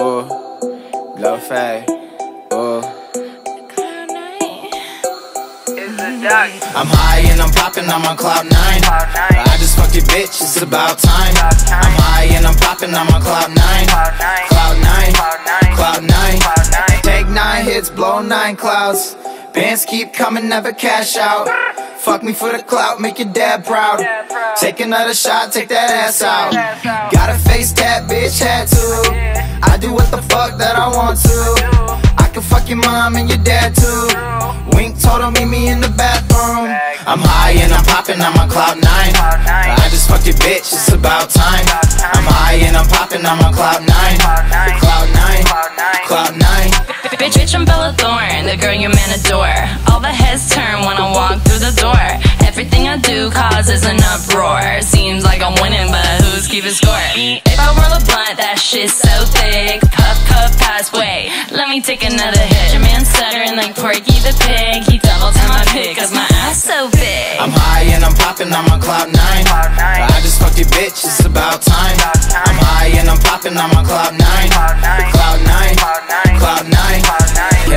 Ooh, blow fade. Ooh. I'm high and I'm popping, I'm on cloud nine. I just fucked your bitch, it's about time. I'm high and I'm popping, I'm on cloud nine. Cloud nine, cloud nine. Take nine hits, blow nine clouds. Bands keep coming, never cash out. Fuck me for the clout, make your dad proud. Take another shot, take that ass out. Face tat, bitch, had to. I do what the fuck that I want to. I can fuck your mom and your dad too. Wink told him meet me in the bathroom. I'm high and I'm popping, I'm on cloud nine. I just fucked your bitch, it's about time. I'm high and I'm popping, I'm on cloud nine. Cloud nine, cloud nine. Bitch, bitch, I'm Bella Thorne, the girl your man adore. All the heads turn when I walk through the door. Everything I do causes an uproar. Seems like I'm winning, but keeping score? If I roll a blunt, that shit's so thick. Puff, puff, pass, wait. Let me take another hit. Your man stuttering like Porky the pig. He double time my pick, cause my ass so big. I'm high and I'm popping, I'm on cloud nine. I just fucked your bitch, it's about time. I'm high and I'm popping, I'm on cloud nine. Cloud nine, cloud nine.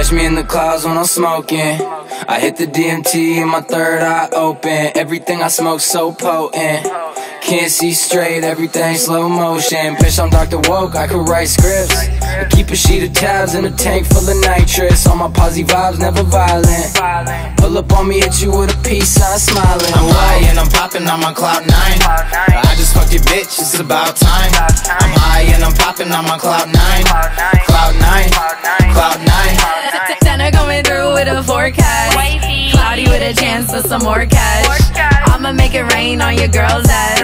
Catch me in the clouds when I'm smoking. I hit the DMT and my third eye open. Everything I smoke so potent. Can't see straight, everything slow motion. Bitch, I'm Dr. Woke, I could write scripts. I keep a sheet of tabs in a tank full of nitrous. All my posy vibes never violent. Pull up on me, hit you with a peace sign, smiling. I'm high and I'm popping, I'm on cloud nine. I just fucked your bitch, it's about time. I'm high and I'm popping, I'm on cloud nine. Cloud nine, cloud nine. Tana coming through with a forecast. Cloudy with a chance for some more cash. I'ma make it rain on your girl's ass.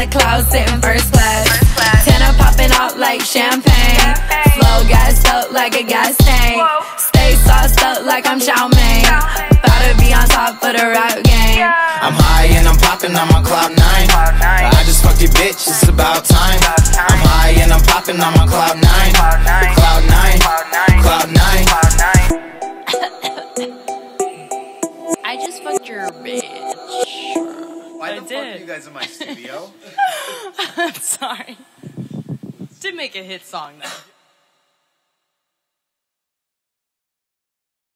High in the clouds, sitting first class. Tenor popping out like champagne. Flow gassed up like a gas tank. Stay sauced up like I'm Chow Mein. About to be on top of the rap game. I'm high and I'm popping, I'm on cloud nine. I just fucked your bitch, it's about time. I'm high and I'm popping, I'm on cloud nine. Cloud nine, cloud nine. I just fucked your bitch. Why I the fuck did. are you guys in my studio? Sorry. Did make a hit song though.